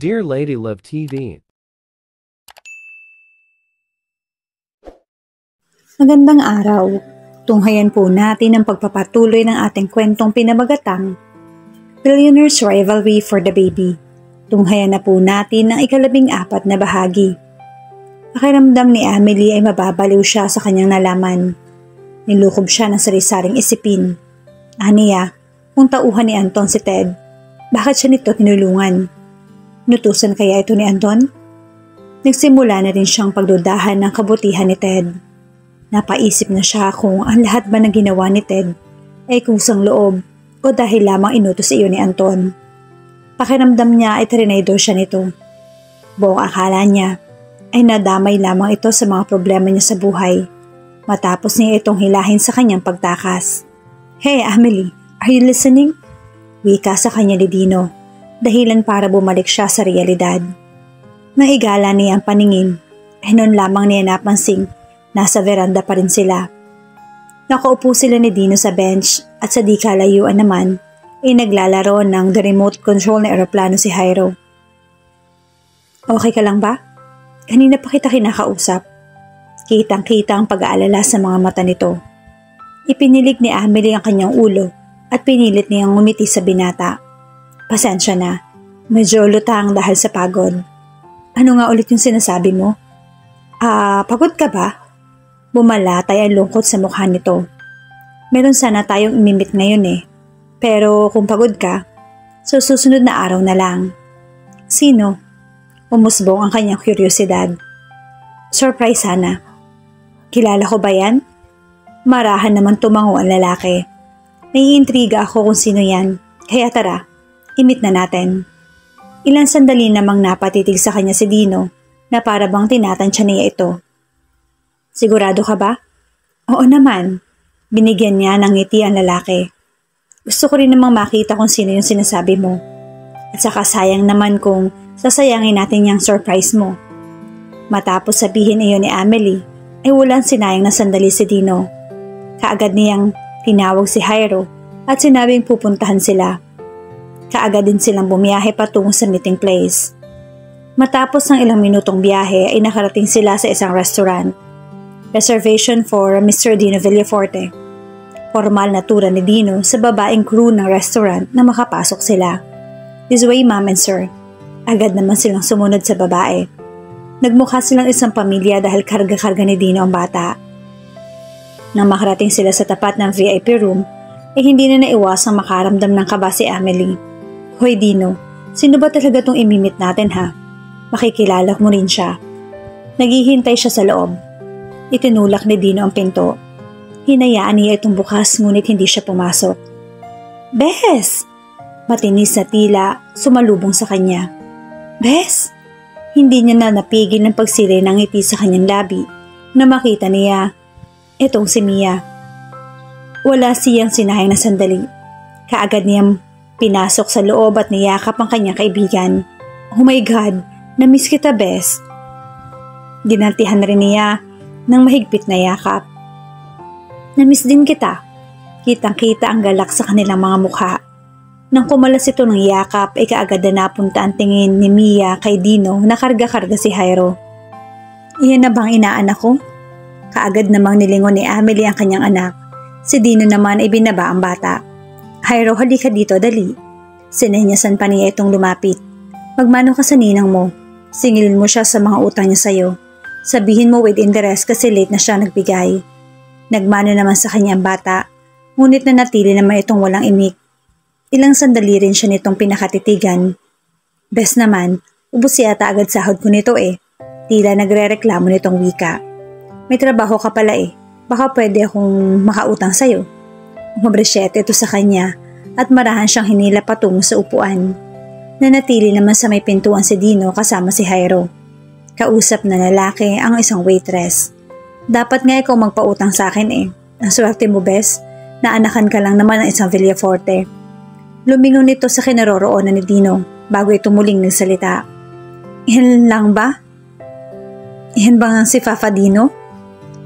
Dear Lady Love TV, Magandang araw. Tunghayan po natin ang pagpapatuloy ng ating kwentong pinamagatang Billionaire's Rivalry for the Baby. Tunghayan na po natin ang ikalabing apat na bahagi. Pakiramdam ni Amelie ay mababaliw siya sa kanyang nalaman. Nilukob siya ng sarisaring isipin. Aniya, kung tauhan ni Anton si Ted, bakit siya nito tinulungan? Nutusan kaya ito ni Anton? Nagsimula na rin siyang pagdudahan ng kabutihan ni Ted. Napaisip na siya kung ang lahat ba ng ginawa ni Ted ay kusang loob o dahil lamang inutos iyo ni Anton. Pakiramdam niya ay trinidor siya nito. Buong akala niya ay nadamay lamang ito sa mga problema niya sa buhay matapos niya itong hilahin sa kanyang pagtakas. Hey Amelie, are you listening? Wika sa kanya ni Dino dahilan para bumalik siya sa realidad. Naigala niya ang paningin, ay noon lamang niya napansing nasa veranda pa rin sila. Nakaupo sila ni Dino sa bench at sa di kalayuan naman ay naglalaro ng the remote control na eroplano si Hyro. Okay ka lang ba? Kanina pa kita kinakausap. Kitang-kita ang pag-aalala sa mga mata nito. Ipinilig ni Amelie ang kanyang ulo at pinilit niyang ngumiti sa binata. Pasensya na. Medyo lutang dahil sa pagod. Ano nga ulit yung sinasabi mo? Ah, pagod ka ba? Bumalatay ang lungkot sa mukha nito. Meron sana tayong imimit ngayon eh. Pero kung pagod ka, so susunod na araw na lang. Sino? Umusbong ang kanyang kuryosidad. Surprise sana. Kilala ko ba yan? Marahan naman tumango ang lalaki. Naiintriga ako kung sino yan. Kaya tara, imit na natin. Ilang sandali namang napatitig sa kanya si Dino na para bang tinatansya niya ito. Sigurado ka ba? Oo naman. Binigyan niya ng ngiti ang lalaki. Gusto ko rin namang makita kung sino yung sinasabi mo. At saka sayang naman kung sasayangin natin yung surprise mo. Matapos sabihin iyon ni Amelie, ay walang sinayang na sandali si Dino. Kaagad niyang tinawag si Jairo at sinabing pupuntahan sila. Kaagad din silang bumiyahe patungo sa meeting place. Matapos ng ilang minutong biyahe ay nakarating sila sa isang restaurant. Reservation for Mr. Dino Villaforte. Formal na tura ni Dino sa babaeng crew ng restaurant na makapasok sila. This way, ma'am and sir. Agad naman silang sumunod sa babae. Nagmukha silang isang pamilya dahil karga-karga ni Dino ang bata. Nang makarating sila sa tapat ng VIP room, ay hindi na naiwasang makaramdam ng kaba si Amelie. Hoy Dino, sino ba talaga tong imimit natin ha? Makikilala mo rin siya. Naghihintay siya sa loob. Itinulak ni Dino ang pinto. Hinayaan niya itong bukas ngunit hindi siya pumasok. Bes! Matinis na tila, sumalubong sa kanya. Bes! Hindi niya na napigil ng pagsili ng ngiti sa kanyang labi na makita niya itong si Mia. Wala siyang sinahing na sandali. Kaagad niyang Pinasok sa loob at niyakap ang kanyang kaibigan. Oh my God, namiss kita best. Ginantihan rin niya ng mahigpit na yakap. Namiss din kita. Kitang-kita ang galak sa kanilang mga mukha. Nang kumalas ito ng yakap ay kaagad na napunta ang tingin ni Mia kay Dino na karga-karga si Jairo. Iyan na bang inaanak ko? Kaagad namang nilingon ni Amelie ang kanyang anak. Si Dino naman ay binaba ang bata. Hyro, halika dito, dali. Sinenyasan pa niya itong lumapit. Magmano ka sa ninang mo. Singilin mo siya sa mga utang niya sa'yo. Sabihin mo with interest kasi late na siya nagbigay. Nagmano naman sa kanya ang bata, ngunit na natili naman itong walang imik. Ilang sandali rin siya nitong pinakatitigan. Best naman, ubos yata agad sahod ko nito eh. Tila nagre-reklamo nitong wika. May trabaho ka pala eh. Baka pwede akong makautang sa'yo. Umabresyete ito sa kanya at marahan siyang hinila patungo sa upuan. Nanatili naman sa may pintuan si Dino kasama si Jairo. Kausap na lalaki ang isang waitress. Dapat nga ikaw magpautang sa akin eh. Ang swerte mo, bes. Naanakan ka lang naman ng isang Villaforte. Lumingon nito sa kinaroroonan ni Dino bago ito muling nagsalita. Iyan lang ba? Iyan ba si Fafa Dino?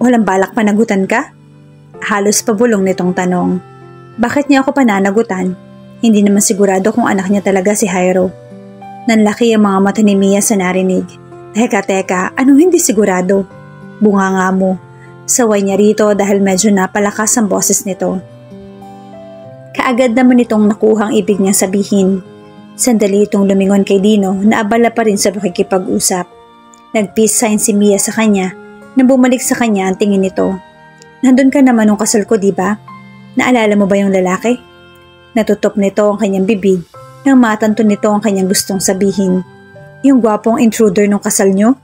Walang balak panagutan ka? Halos pabulong nitong tanong. Bakit niya ako pananagutan? Hindi naman sigurado kung anak niya talaga si Jairo. Nanlaki ang mga mata ni Mia sa narinig. Teka teka, anong hindi sigurado? Bunga nga mo. Saway niya rito dahil medyo napalakas ang boses nito. Kaagad naman itong nakuhang ibig niya sabihin. Sandali itong lumingon kay Dino na abala pa rin sa pakikipag-usap. Nag-peace sign si Mia sa kanya na bumalik sa kanya ang tingin nito. Nandun ka naman nung kasal ko, di ba? Naalala mo ba yung lalaki? Natutop nito ang kanyang bibig nang matanto nito ang kanyang gustong sabihin. Yung gwapong intruder nung kasal nyo?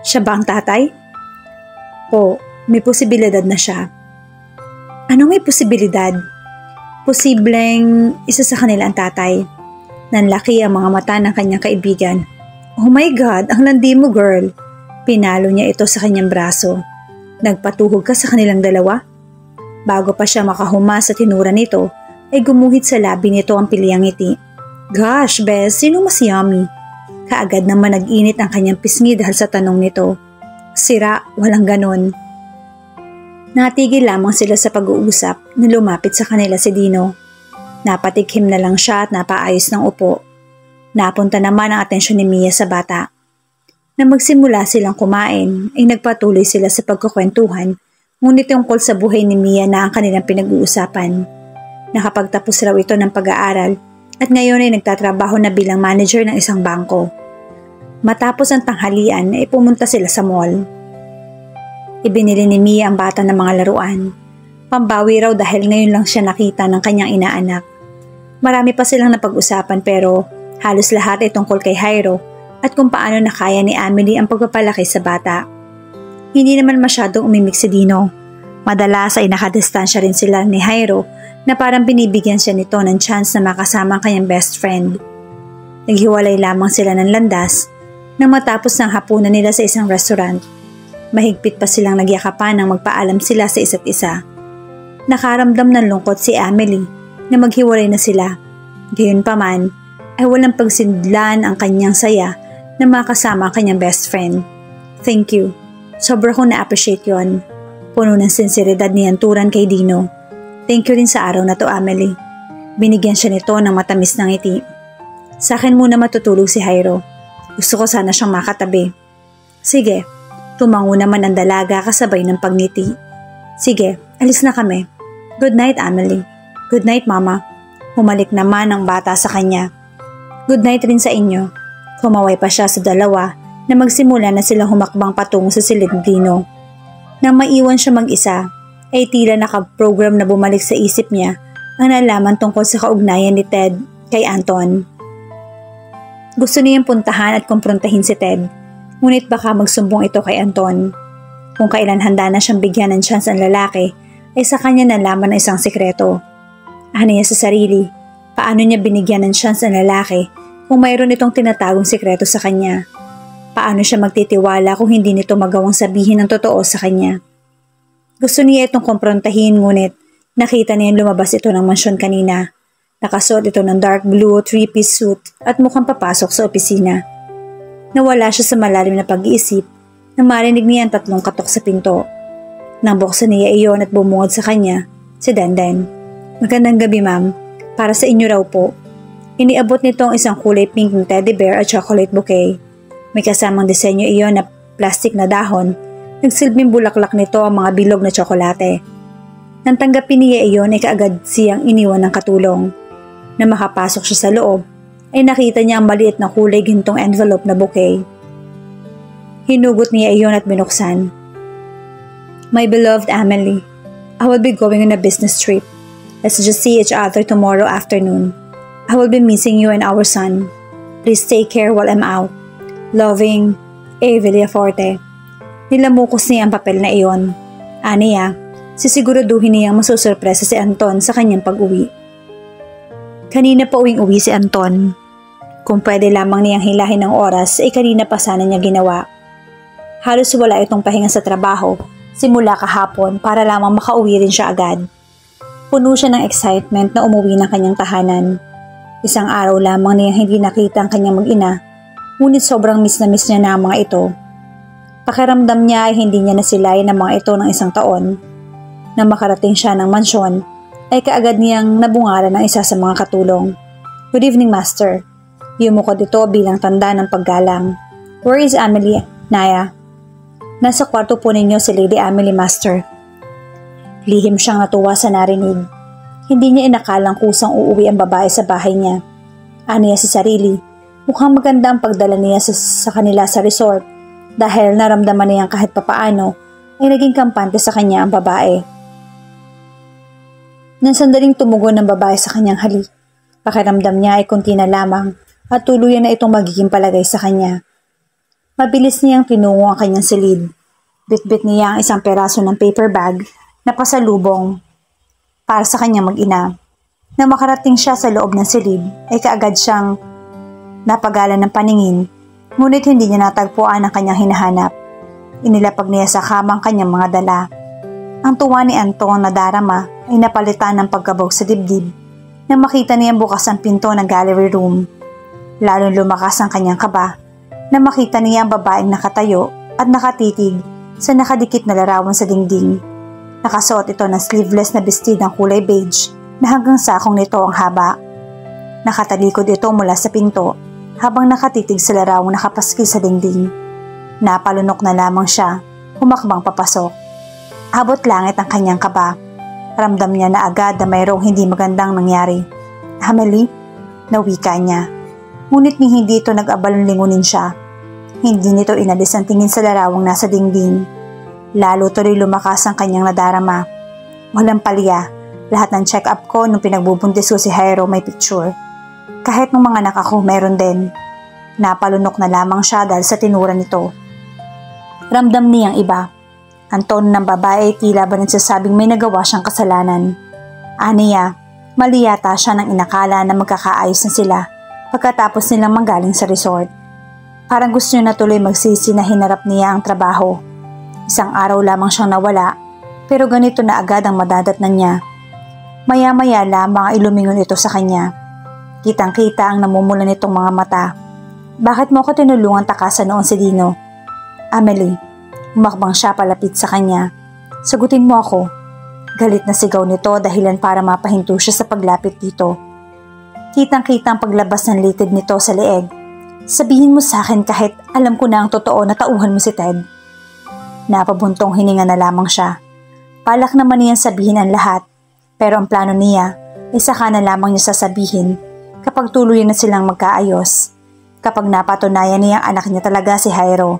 Siya ba ang tatay? O may posibilidad na siya. Ano may posibilidad? Posibleng isa sa kanila ang tatay. Nanlaki ang mga mata ng kanyang kaibigan. Oh my God, ang landi mo girl. Pinalo niya ito sa kanyang braso. Nagpatuhog ka sa kanilang dalawa? Bago pa siya makahuma sa tinura nito, ay gumuhit sa labi nito ang piliang ngiti. Gosh, Bes, sino mas yummy? Kaagad naman nag-init ang kanyang pisngi dahil sa tanong nito. Sira, walang ganon. Natigil lamang sila sa pag-uusap na lumapit sa kanila si Dino. Napatikhim na lang siya at napaayos ng upo. Napunta naman ang atensyon ni Mia sa bata. Na magsimula silang kumain ay nagpatuloy sila sa pagkukwentuhan ngunit tungkol sa buhay ni Mia na ang kanilang pinag-uusapan. Nakapagtapos raw ito ng pag-aaral at ngayon ay nagtatrabaho na bilang manager ng isang bangko. Matapos ang tanghalian ay pumunta sila sa mall. Ibinili ni Mia ang bata ng mga laruan. Pambawi raw dahil ngayon lang siya nakita ng kanyang inaanak. Marami pa silang napag-usapan pero halos lahat ay tungkol kay Jairo at kung paano nakaya ni Emily ang pagpapalaki sa bata. Hindi naman masyadong umimik si Dino. Madalas ay nakadistansya rin sila ni Jairo na parang binibigyan siya nito ng chance na makasama ang kanyang best friend. Naghiwalay lamang sila ng landas nang matapos ng hapunan nila sa isang restaurant. Mahigpit pa silang nagyakapan nang magpaalam sila sa isa't isa. Nakaramdam ng lungkot si Emily na maghiwalay na sila. Gayon pa man, ay walang pagsidlan ang kanyang saya na makasama ang kanyang best friend. Thank you. Sobra kong na-appreciate yon. Puno ng sinseridad ni Anturan kay Dino. Thank you rin sa araw na to, Emily. Binigyan siya nito ng matamis ng ngiti. Sa akin muna matutulog si Jairo. Gusto ko sana siyang makatabi. Sige, tumango naman ang dalaga kasabay ng pagngiti. Sige, alis na kami. Good night, Emily. Good night, Mama. Humalik naman ang bata sa kanya. Good night rin sa inyo. Kumaway pa siya sa dalawa na magsimula na sila humakbang patungo sa silindino. Nang maiwan siya mag-isa, ay tila nakaprogram na bumalik sa isip niya ang nalaman tungkol sa kaugnayan ni Ted kay Anton. Gusto niyang puntahan at kumprontahin si Ted, ngunit baka magsumbong ito kay Anton. Kung kailan handa na siyang bigyan ng chance ang lalaki, ay sa kanya nalaman ang isang sikreto. Ano niya sa sarili, paano niya binigyan ng chance ang lalaki kung mayroon itong tinatagong sikreto sa kanya. Paano siya magtitiwala kung hindi nito magawang sabihin ng totoo sa kanya. Gusto niya itong kumprontahin ngunit nakita niya lumabas ito ng mansyon kanina Nakasuot ito ng dark blue three-piece suit at mukhang papasok sa opisina. Nawala siya sa malalim na pag-iisip na marinig niya ang tatlong katok sa pinto. Nang buksan niya iyon at bumungod sa kanya, si Denden. Magandang gabi ma'am, para sa inyo raw po. Iniabot nito ang isang kulay pink ng teddy bear at chocolate bouquet. May kasamang disenyo iyon na plastic na dahon. Nagsilbing bulaklak nito ang mga bilog na tsokolate. Nang tanggapin niya iyon ay kaagad siyang iniwan ng katulong. Na makapasok siya sa loob, ay nakita niya ang maliit na kulay gintong envelope na bouquet. Hinugot niya iyon at binuksan. My beloved Emily, I will be going on a business trip. Let's just see each other tomorrow afternoon. I will be missing you and our son. Please take care while I'm out. Loving, A. Villaforte. Nilamukos niya ang papel na iyon. Aniya, sisiguraduhin niyang masusurpresa si Anton sa kanyang pag-uwi. Kanina pa uwing-uwi si Anton. Kung pwede lamang niyang hilahin ng oras ay kanina pa sana niya ginawa. Halos wala itong pahinga sa trabaho Simula kahapon para lamang makauwi rin siya agad. Puno siya ng excitement na umuwi ng kanyang tahanan. Isang araw lamang niya hindi nakita ang kanyang mag-ina, ngunit sobrang miss na miss niya na ang mga ito. Pakiramdam niya ay hindi niya nasilayan ng mga ito ng isang taon. Nang makarating siya ng mansyon, ay kaagad niyang nabungaran ng isa sa mga katulong. Good evening, Master. Yumukod ito bilang tanda ng paggalang. Where is Amelie, Naya? Nasa kwarto po ninyo si Lady Amelie, Master. Lihim siyang natuwa sa narinig. Hindi niya inakalang kusang uuwi ang babae sa bahay niya. Ano niya sa sarili, mukhang maganda ang pagdala niya sa, sa kanila sa resort dahil naramdaman niya kahit papaano ay naging kampante sa kanya ang babae. Nang sandaling tumugon ng babae sa kanyang halik, pakiramdam niya ay kunti na lamang at tuluyan na itong magiging palagay sa kanya. Mabilis niyang tinungo ang kanyang silid. Bitbit niya ang isang peraso ng paper bag na pasalubong para sa kanyang mag-ina. Nang makarating siya sa loob ng silid, ay kaagad siyang napagalan ng paningin, ngunit hindi niya natagpuan ang kanyang hinahanap. Inilapag niya sa kamang kanyang mga dala. Ang tuwa ni Anton na darama ay napalitan ng pagkabog sa dibdib nang makita niya bukas ang pinto ng gallery room. Lalong lumakas ang kanyang kaba na makita niya ang babaeng nakatayo at nakatitig sa nakadikit na larawan sa dingding. Nakasuot ito ng sleeveless na bestidang kulay beige na hanggang sakong nito ang haba. Nakatalikod ito mula sa pinto habang nakatitig sa larawang nakapaski sa dingding. Napalunok na lamang siya, humakbang papasok. Abot langit ang kanyang kaba. Ramdam niya na agad na mayroong hindi magandang nangyari. Hameli, nawika niya. Ngunit ni hindi ito nag-abalong lingunin siya. Hindi nito inalis ang tingin sa larawang nasa dingding Lalo tuloy lumakas ang kanyang nadarama. Walang palya, lahat ng check-up ko nung pinagbubuntis ko si Jairo may picture. Kahit nung mga anak ako meron din. Napalunok na lamang siya dahil sa tinura nito. Ramdam niyang iba. Ang tono ng babae tila ba nagsasabing may nagawa siyang kasalanan. Aniya, mali yata siya nang inakala na magkakaayos na sila pagkatapos nilang manggaling sa resort. Parang gusto niya na tuloy magsisi na hinarap niya ang trabaho Isang araw lamang siyang nawala, pero ganito na agad ang madadatnan niya. Maya-maya lamang ay lumingon ito sa kanya. Kitang-kita ang namumula nitong mga mata. Bakit mo ako tinulungan takasan noon si Dino? Amelie, umakbang siya palapit sa kanya. Sagutin mo ako. Galit na sigaw nito dahilan para mapahinto siya sa paglapit dito. Kitang-kita ang paglabas ng litid nito sa leeg. Sabihin mo sa akin kahit alam ko na ang totoo na tauhan mo si Ted. Napabuntong hininga na lamang siya. Palak naman niyan sabihin ang lahat, pero ang plano niya ay saka na lamang niya sasabihin kapag tuloy na silang magkaayos. Kapag napatunayan niyang anak niya talaga si Jairo.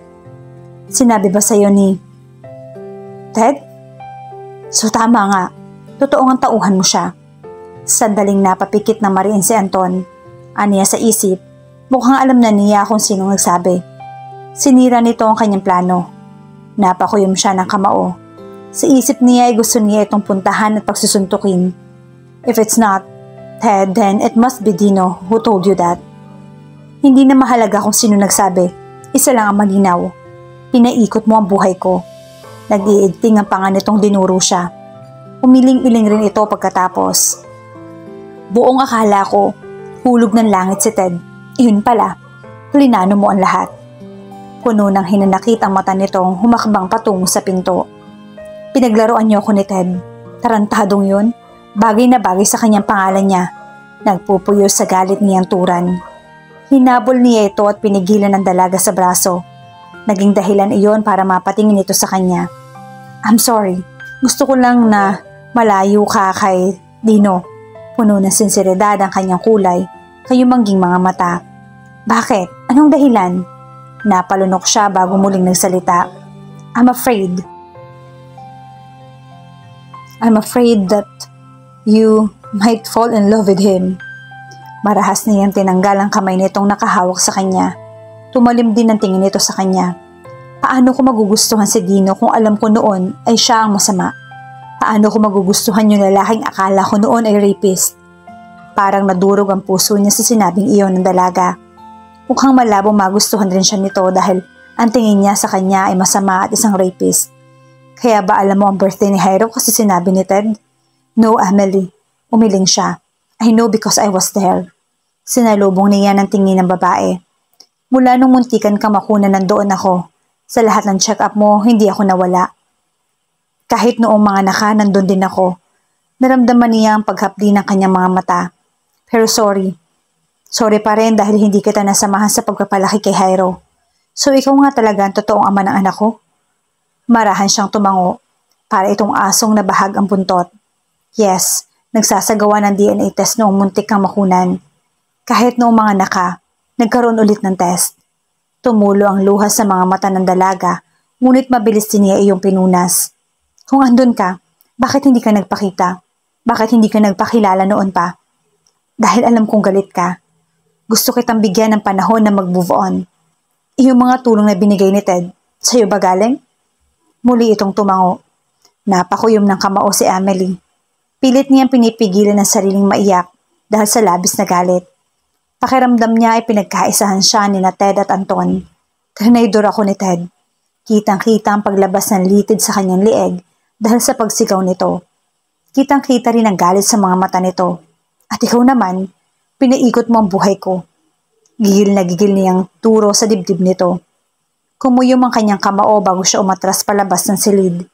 Sinabi ba sa'yo ni Ted? So tama nga, totoo ang tauhan mo siya. Sandaling napapikit na mariin si Anton. Aniya sa isip, mukhang alam na niya kung sino nagsabi. Sinira nito ang kanyang plano Napakuyom siya ng kamao. Sa isip niya ay gusto niya itong puntahan at pagsusuntukin. If it's not Ted, then it must be Dino who told you that. Hindi na mahalaga kung sino nagsabi. Isa lang ang malinaw. Pinaikot mo ang buhay ko. Nag-iigting ang panga nitong dinuro siya. Umiling-iling rin ito pagkatapos. Buong akala ko, hulog ng langit si Ted. Iyon pala, plinano mo ang lahat. Puno ng hinanakit ang mata nitong humakbang patungo sa pinto. Pinaglaruan niyo ako ni Ted. Tarantadong yun. Bagay na bagay sa kanyang pangalan niya. Nagpupuyo sa galit niyang turan. Hinabol niya ito at pinigilan ng dalaga sa braso. Naging dahilan iyon para mapatingin ito sa kanya. I'm sorry. Gusto ko lang na malayo ka kay Dino. Puno ng sinseridad ang kanyang kulay, kayumangging mga mata. Bakit? Anong dahilan? Napalunok siya bago muling nagsalita. I'm afraid. I'm afraid that you might fall in love with him. Marahas niyang tinanggal ang kamay nitong nakahawak sa kanya. Tumalim din ang tingin nito sa kanya. Paano ko magugustuhan si Dino kung alam ko noon ay siya ang masama? Paano ko magugustuhan yung lalaking akala ko noon ay rapist? Parang nadurog ang puso niya sa sinabing iyon ng dalaga. Mukhang malabong magustuhan rin siya nito dahil ang tingin niya sa kanya ay masama at isang rapist. Kaya ba alam mo ang birthday ni Jairo kasi sinabi ni Ted? No, Emily. Umiling siya. I know because I was there. Sinalubong niya ng tingin ng babae. Mula nung muntikan ka makuna nandoon ako. Sa lahat ng check-up mo, hindi ako nawala. Kahit noong mga naka, nandun din ako. Naramdaman niya ang paghapli ng kanyang mga mata. Pero sorry. Sorry pa rin dahil hindi kita nasamahan sa pagpapalaki kay Jairo. So ikaw nga talaga ang totoong ama ng anak ko? Marahan siyang tumango para itong asong nabahag ang buntot. Yes, nagsasagawa ng DNA test noong muntik kang makunan. Kahit noong mga naka, nagkaroon ulit ng test. Tumulo ang luha sa mga mata ng dalaga, ngunit mabilis din niya iyong pinunas. Kung andun ka, bakit hindi ka nagpakita? Bakit hindi ka nagpakilala noon pa? Dahil alam kong galit ka. Gusto kitang bigyan ng panahon na mag-move on. Iyong mga tulong na binigay ni Ted, sa'yo ba galing? Muli itong tumango. Napakuyom ng kamao si Emily. Pilit niyang pinipigilan ng sariling maiyak dahil sa labis na galit. Pakiramdam niya ay pinagkaisahan siya ni na Ted at Anton. Trinaydor ako ni Ted. Kitang-kita ang paglabas ng litid sa kanyang lieg dahil sa pagsigaw nito. Kitang-kita rin ang galit sa mga mata nito. At ikaw naman, pinaikot mo ang buhay ko. Gigil na gigil niyang turo sa dibdib nito. Kumuyom ang kanyang kamao bago siya umatras palabas ng silid.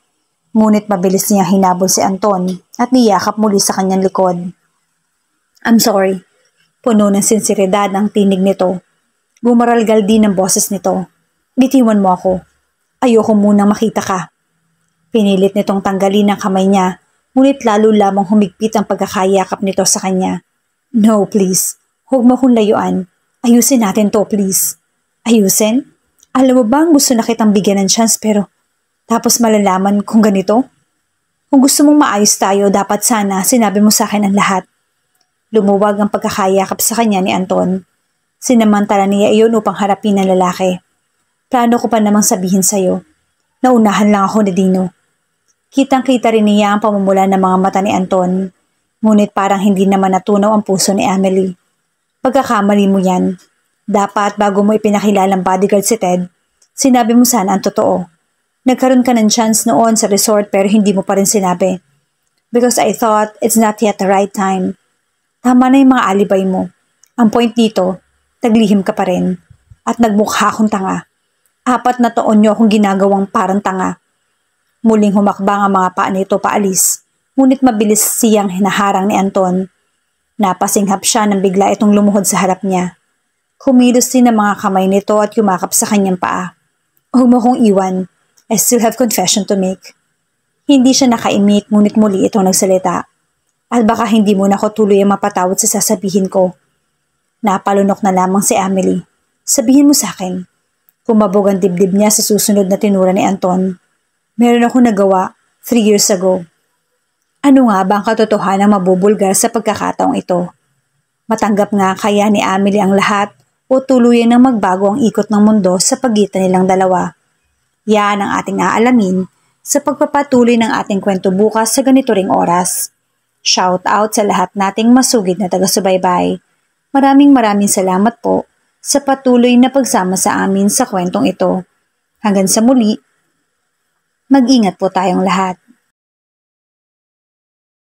Ngunit mabilis niyang hinabol si Anton at niyakap muli sa kanyang likod. I'm sorry. Puno ng sinseridad ang tinig nito. Gumaralgal din ang boses nito. Bitiwan mo ako. Ayoko munang makita ka. Pinilit nitong tanggalin ang kamay niya, ngunit lalo lamang humigpit ang pagkakayakap nito sa kanya. No, please. Huwag mo kong layuan. Ayusin natin to, please. Ayusin? Alam mo bang gusto na kitang bigyan ng chance pero tapos malalaman kung ganito? Kung gusto mong maayos tayo, dapat sana sinabi mo sa akin ang lahat. Lumuwag ang pagkakayakap sa kanya ni Anton. Sinamantala niya iyon upang harapin ng lalaki. Plano ko pa namang sabihin sa'yo. Naunahan lang ako ni Dino. Kitang-kita rin niya ang pamumula ng mga mata ni Anton, ngunit parang hindi naman natunaw ang puso ni Emily. Pagkakamali mo yan. Dapat bago mo ipinakilalang bodyguard si Ted, sinabi mo sana ang totoo. Nagkaroon ka ng chance noon sa resort pero hindi mo pa rin sinabi. Because I thought it's not yet the right time. Tama na yung mga alibay mo. Ang point dito, taglihim ka pa rin. At nagmukha akong tanga. Apat na taon niyo akong ginagawang parang tanga. Muling humakbang ang mga paa nito paalis, ngunit mabilis siyang hinaharang ni Anton. Napasinghap siya nang bigla itong lumuhod sa harap niya. Kumilos din ang mga kamay nito at yumakap sa kanyang paa. Huwag mo kong iwan. I still have confession to make. Hindi siya nakaimik ngunit muli itong nagsalita. At baka hindi mo na ako tuloy ang mapatawad sa sasabihin ko. Napalunok na lamang si Emily. Sabihin mo sa akin. Kumabog ang dibdib niya sa susunod na tinura ni Anton. Meron ako nagawa three years ago. Ano nga ba ang katotohanan mabubulgar sa pagkakataong ito? Matanggap nga kaya ni Emily ang lahat o tuluyan ng magbago ang ikot ng mundo sa pagitan nilang dalawa. Yan ang ating aalamin sa pagpapatuloy ng ating kwento bukas sa ganito ring oras. Shout out sa lahat nating masugid na taga-subaybay. Maraming maraming salamat po sa patuloy na pagsama sa amin sa kwentong ito. Hanggang sa muli, Mag-ingat po tayong lahat.